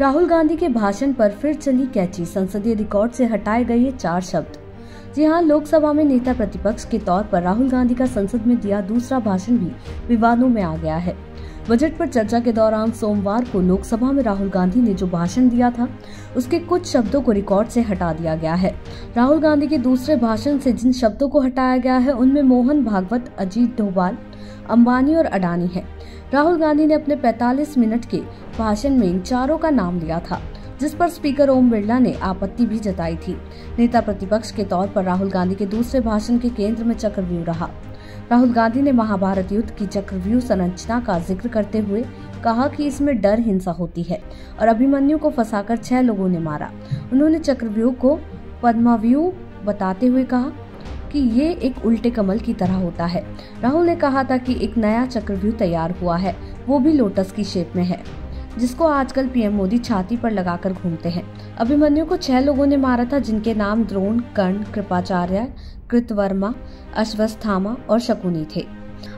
राहुल गांधी के भाषण पर फिर चली कैची। संसदीय रिकॉर्ड से हटाए गए ये चार शब्द। जी हाँ लोकसभा में नेता प्रतिपक्ष के तौर पर राहुल गांधी का संसद में दिया दूसरा भाषण भी विवादों में आ गया है। बजट पर चर्चा के दौरान सोमवार को लोकसभा में राहुल गांधी ने जो भाषण दिया था, उसके कुछ शब्दों को रिकॉर्ड से हटा दिया गया है। राहुल गांधी के दूसरे भाषण से जिन शब्दों को हटाया गया है, उनमें मोहन भागवत, अजीत डोभाल, अंबानी और अडानी है। राहुल गांधी ने अपने 45 मिनट के भाषण में इन चारों का नाम लिया था, जिस पर स्पीकर ओम बिरला ने आपत्ति भी जताई थी। नेता प्रतिपक्ष के तौर पर राहुल गांधी के दूसरे भाषण के केंद्र में चक्रव्यूह रहा। राहुल गांधी ने महाभारत युद्ध की चक्रव्यूह संरचना का ज़िक्र करते हुए कहा कि इसमें डर हिंसा होती है और अभिमन्यु को फंसाकर छह लोगों ने मारा। उन्होंने चक्रव्यूह को पद्माव्यूह बताते हुए कहा कि ये एक उल्टे कमल की तरह होता है। राहुल ने कहा था कि एक नया चक्रव्यूह तैयार हुआ है, वो भी लोटस की शेप में है, जिसको आजकल पीएम मोदी छाती पर लगाकर घूमते हैं। अभिमन्यु को छह लोगों ने मारा था, जिनके नाम द्रोण, कर्ण, कृपाचार्य कृतवर्मा, अश्वस्थामा और शकुनी थे।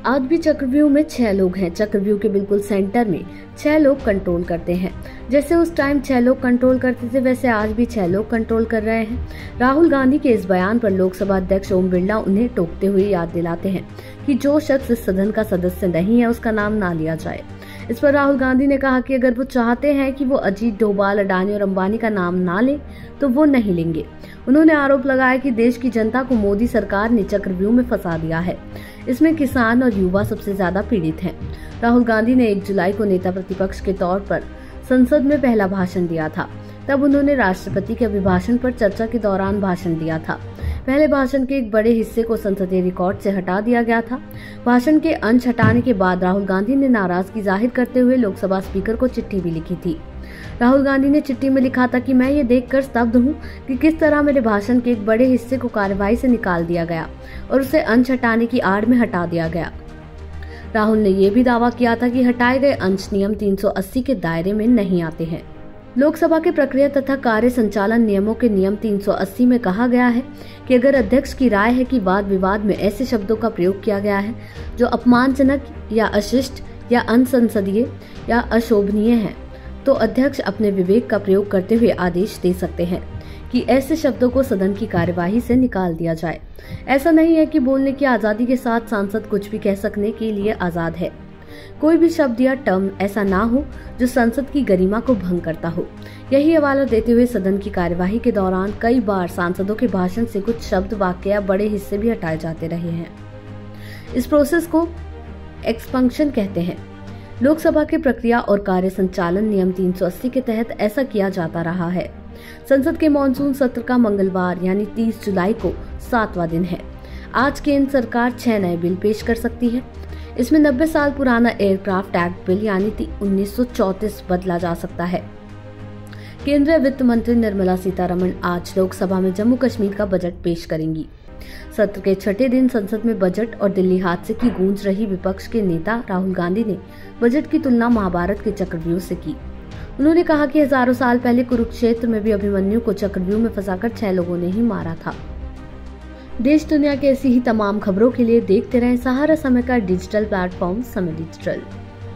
आज भी चक्रव्यूह में छह लोग हैं। चक्रव्यूह के बिल्कुल सेंटर में छह लोग कंट्रोल करते हैं। जैसे उस टाइम छह लोग कंट्रोल करते थे, वैसे आज भी छह लोग कंट्रोल कर रहे हैं। राहुल गांधी के इस बयान पर लोकसभा अध्यक्ष ओम बिरला उन्हें टोकते हुए याद दिलाते हैं कि जो शख्स इस सदन का सदस्य नहीं है, उसका नाम ना लिया जाए। इस पर राहुल गांधी ने कहा कि अगर वो चाहते हैं कि वो अजीत डोभाल, अडानी और अंबानी का नाम ना ले तो वो नहीं लेंगे। उन्होंने आरोप लगाया कि देश की जनता को मोदी सरकार ने चक्रव्यूह में फंसा दिया है। इसमें किसान और युवा सबसे ज़्यादा पीड़ित हैं। राहुल गांधी ने 1 जुलाई को नेता प्रतिपक्ष के तौर पर संसद में पहला भाषण दिया था। तब उन्होंने राष्ट्रपति के अभिभाषण पर चर्चा के दौरान भाषण दिया था। पहले भाषण के एक बड़े हिस्से को संसदीय रिकॉर्ड से हटा दिया गया था। भाषण के अंश हटाने के बाद राहुल गांधी ने नाराज़गी ज़ाहिर करते हुए लोकसभा स्पीकर को चिट्ठी भी लिखी थी। राहुल गांधी ने चिट्ठी में लिखा था कि मैं ये देखकर स्तब्ध हूँ कि किस तरह मेरे भाषण के एक बड़े हिस्से को कार्यवाही से निकाल दिया गया और उसे अंश हटाने की आड़ में हटा दिया गया। राहुल ने यह भी दावा किया था कि हटाए गए अंश नियम 380 के दायरे में नहीं आते हैं। लोकसभा के प्रक्रिया तथा कार्य संचालन नियमों के नियम 380 में कहा गया है कि अगर अध्यक्ष की राय है कि वाद विवाद में ऐसे शब्दों का प्रयोग किया गया है, जो अपमानजनक या अशिष्ट या अनसंसदीय या अशोभनीय है तो अध्यक्ष अपने विवेक का प्रयोग करते हुए आदेश दे सकते हैं कि ऐसे शब्दों को सदन की कार्यवाही से निकाल दिया जाए। ऐसा नहीं है कि बोलने की आज़ादी के साथ सांसद कुछ भी कह सकने के लिए आज़ाद है। कोई भी शब्द या टर्म ऐसा ना हो जो संसद की गरिमा को भंग करता हो। यही हवाला देते हुए सदन की कार्यवाही के दौरान कई बार सांसदों के भाषण से कुछ शब्द वाक्य या बड़े हिस्से भी हटाए जाते रहे हैं। इस प्रोसेस को एक्सपंक्शन कहते हैं। लोकसभा के प्रक्रिया और कार्य संचालन नियम 380 के तहत ऐसा किया जाता रहा है। संसद के मानसून सत्र का मंगलवार यानी 30 जुलाई को सातवां दिन है। आज केंद्र सरकार छह नए बिल पेश कर सकती है। इसमें 90 साल पुराना एयरक्राफ्ट एक्ट बिल, यानी उन्नीस बदला जा सकता है। केंद्रीय वित्त मंत्री निर्मला सीतारमण आज लोकसभा में जम्मू कश्मीर का बजट पेश करेंगी। सत्र के छठे दिन संसद में बजट और दिल्ली हादसे की गूंज रही विपक्ष के नेता राहुल गांधी ने बजट की तुलना महाभारत के चक्रव्यूह से की। उन्होंने कहा कि हज़ारों साल पहले कुरुक्षेत्र में भी अभिमन्यु को चक्रव्यूह में फंसाकर छह लोगों ने ही मारा था। देश दुनिया के ऐसी ही तमाम खबरों के लिए देखते रहें सहारा समय का डिजिटल प्लेटफॉर्म समय डिजिटल